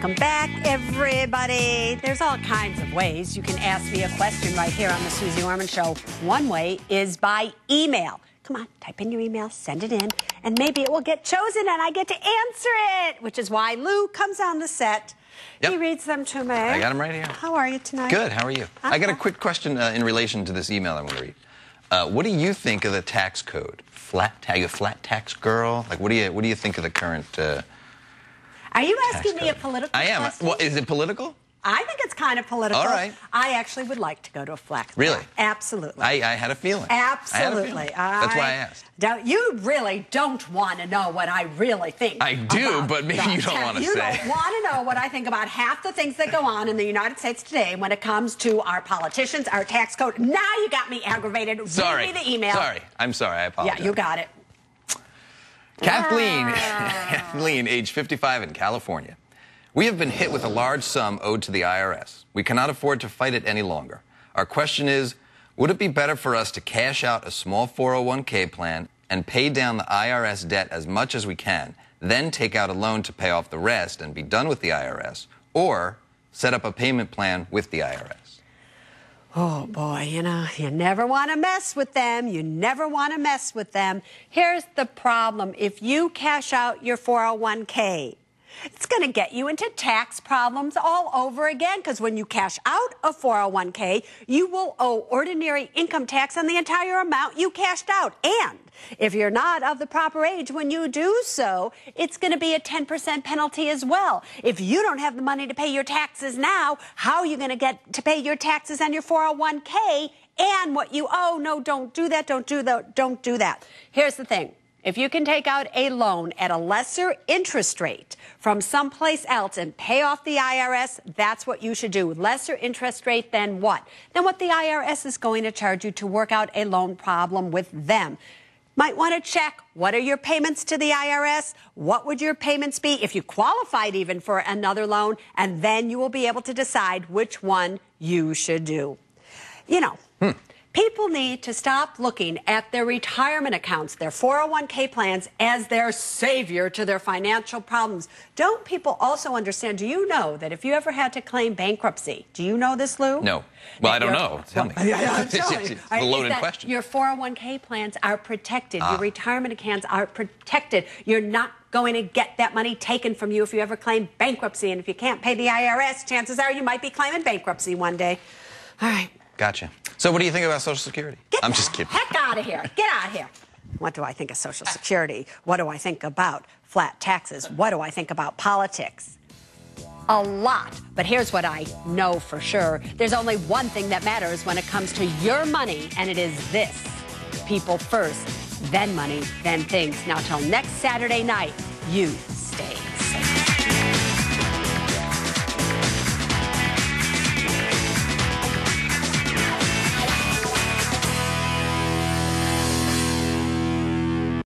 Welcome back, everybody. There's all kinds of ways you can ask me a question right here on the Suze Orman Show. One way is by email. Come on, type in your email, send it in, and maybe it will get chosen and I get to answer it, which is why Lou comes on the set. Yep. He reads them to me. I got them right here. How are you tonight? Good. How are you? I got a Uh-huh. quick question uh, in relation to this email I'm going to read. Uh, what do you think of the tax code? Flat tax? You a flat tax girl? Like, what do you what do you think of the current uh, Are you asking me a political I am. question? Well, is it political? I think it's kind of political. All right. I actually would like to go to a flat. Really? Absolutely. I, I had a feeling. Had a Absolutely. feeling. That's why I asked. Don't, you really don't want to know what I really think. I do, but maybe you don't wanna say. You say. don't want to know what I think about half the things that go on in the United States today when it comes to our politicians, our tax code. Now you got me aggravated. Sorry. Read me the email. Sorry. I'm sorry. I apologize. Yeah, you got it. Kathleen, ah. Kathleen, age 55 in California. We have been hit with a large sum owed to the IRS. We cannot afford to fight it any longer. Our question is, would it be better for us to cash out a small 401k plan and pay down the IRS debt as much as we can, then take out a loan to pay off the rest and be done with the IRS, or set up a payment plan with the IRS? Oh boy, you know, you never want to mess with them. You never want to mess with them. Here's the problem if you cash out your 401k, it's going to get you into tax problems all over again because when you cash out a 401k, you will owe ordinary income tax on the entire amount you cashed out. And if you're not of the proper age when you do so, it's going to be a 10% penalty as well. If you don't have the money to pay your taxes now, how are you going to get to pay your taxes on your 401k and what you owe? No, don't do that. Don't do that. Don't do that. Here's the thing. If you can take out a loan at a lesser interest rate from someplace else and pay off the IRS, that's what you should do. Lesser interest rate than what? Than what the IRS is going to charge you to work out a loan problem with them. Might want to check what are your payments to the IRS? What would your payments be if you qualified even for another loan? And then you will be able to decide which one you should do. You know, hmm. People need to stop looking at their retirement accounts, their 401k plans, as their savior to their financial problems. Don't people also understand? Do you know that if you ever had to claim bankruptcy, do you know this, Lou? No. Well, I don't know. Tell me. Well, yeah, I'm. It's a loaded question. Your 401k plans are protected. Ah. Your retirement accounts are protected. You're not going to get that money taken from you if you ever claim bankruptcy. And if you can't pay the IRS, chances are you might be claiming bankruptcy one day. All right. Gotcha. So, what do you think about Social Security? Get I'm the just kidding. Heck out of here. Get out of here. What do I think of Social Security? What do I think about flat taxes? What do I think about politics? A lot. But here's what I know for sure there's only one thing that matters when it comes to your money, and it is this people first, then money, then things. Now, till next Saturday night, you stay